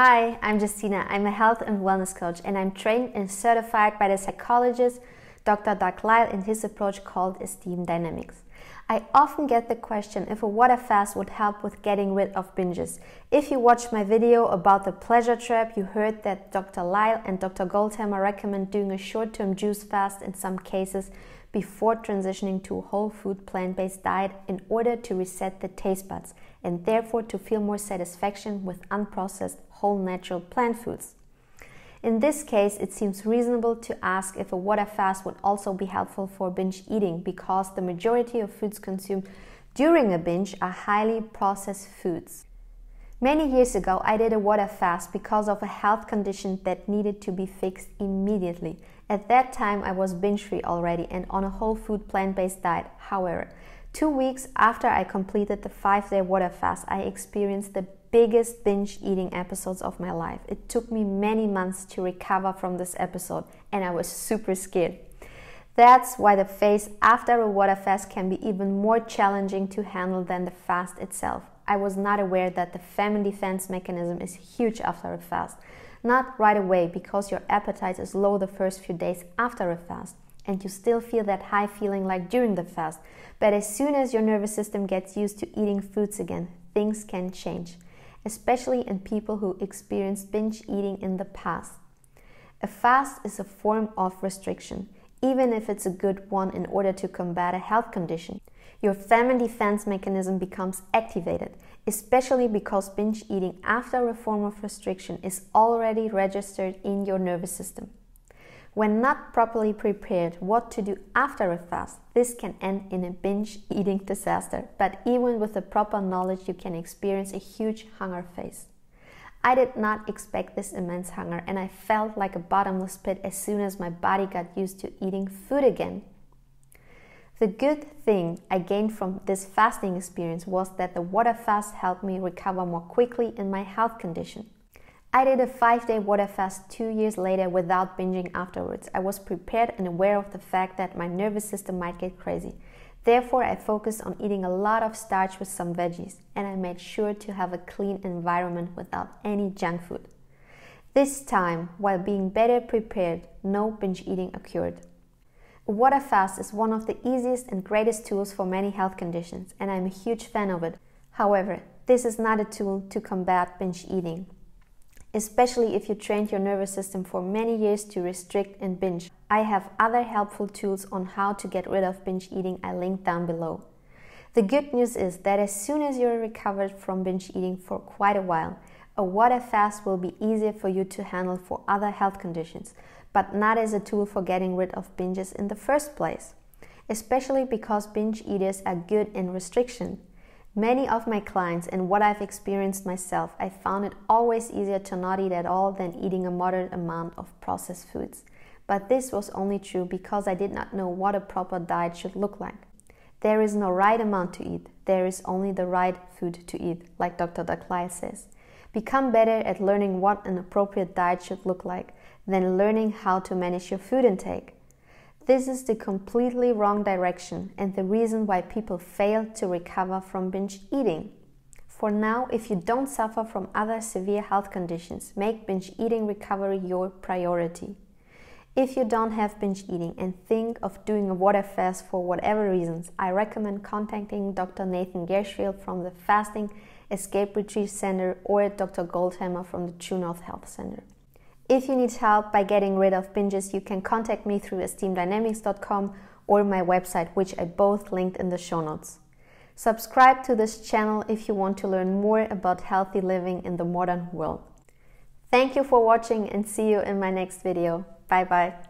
Hi, I'm Justina. I'm a health and wellness coach and I'm trained and certified by the psychologist Dr. Doug Lisle in his approach called Esteem Dynamics. I often get the question if a water fast would help with getting rid of binges. If you watched my video about the pleasure trap, you heard that Dr. Lisle and Dr. Goldhamer recommend doing a short term juice fast in some cases before transitioning to a whole food plant based diet in order to reset the taste buds and therefore to feel more satisfaction with unprocessed whole natural plant foods. In this case, it seems reasonable to ask if a water fast would also be helpful for binge eating because the majority of foods consumed during a binge are highly processed foods. Many years ago, I did a water fast because of a health condition that needed to be fixed immediately. At that time, I was binge free already and on a whole food plant based diet. However, two weeks after I completed the five day water fast, I experienced the biggest binge eating episodes of my life. It took me many months to recover from this episode, and I was super scared. That's why the phase after a water fast can be even more challenging to handle than the fast itself. I was not aware that the famine defense mechanism is huge after a fast. Not right away because your appetite is low the first few days after a fast and you still feel that high feeling like during the fast. But as soon as your nervous system gets used to eating foods again, things can change especially in people who experienced binge eating in the past. A fast is a form of restriction, even if it's a good one in order to combat a health condition. Your famine defense mechanism becomes activated, especially because binge eating after a form of restriction is already registered in your nervous system. When not properly prepared what to do after a fast, this can end in a binge eating disaster. But even with the proper knowledge, you can experience a huge hunger phase. I did not expect this immense hunger, and I felt like a bottomless pit as soon as my body got used to eating food again. The good thing I gained from this fasting experience was that the water fast helped me recover more quickly in my health condition. I did a five day water fast two years later without binging afterwards. I was prepared and aware of the fact that my nervous system might get crazy. Therefore, I focused on eating a lot of starch with some veggies, and I made sure to have a clean environment without any junk food. This time, while being better prepared, no binge eating occurred. A water fast is one of the easiest and greatest tools for many health conditions, and I'm a huge fan of it. However, this is not a tool to combat binge eating especially if you trained your nervous system for many years to restrict and binge. I have other helpful tools on how to get rid of binge eating I linked down below. The good news is that as soon as you're recovered from binge eating for quite a while, a water fast will be easier for you to handle for other health conditions, but not as a tool for getting rid of binges in the first place. Especially because binge eaters are good in restriction. Many of my clients and what I've experienced myself, I found it always easier to not eat at all than eating a moderate amount of processed foods. But this was only true because I did not know what a proper diet should look like. There is no right amount to eat, there is only the right food to eat, like Dr. Doug says. Become better at learning what an appropriate diet should look like, than learning how to manage your food intake. This is the completely wrong direction and the reason why people fail to recover from binge eating. For now, if you don't suffer from other severe health conditions, make binge eating recovery your priority. If you don't have binge eating and think of doing a water fast for whatever reasons, I recommend contacting Dr. Nathan Gershfeld from the Fasting Escape Retreat Center or Dr. Goldhamer from the True North Health Center. If you need help by getting rid of binges, you can contact me through esteemdynamics.com or my website, which I both linked in the show notes. Subscribe to this channel if you want to learn more about healthy living in the modern world. Thank you for watching and see you in my next video. Bye bye.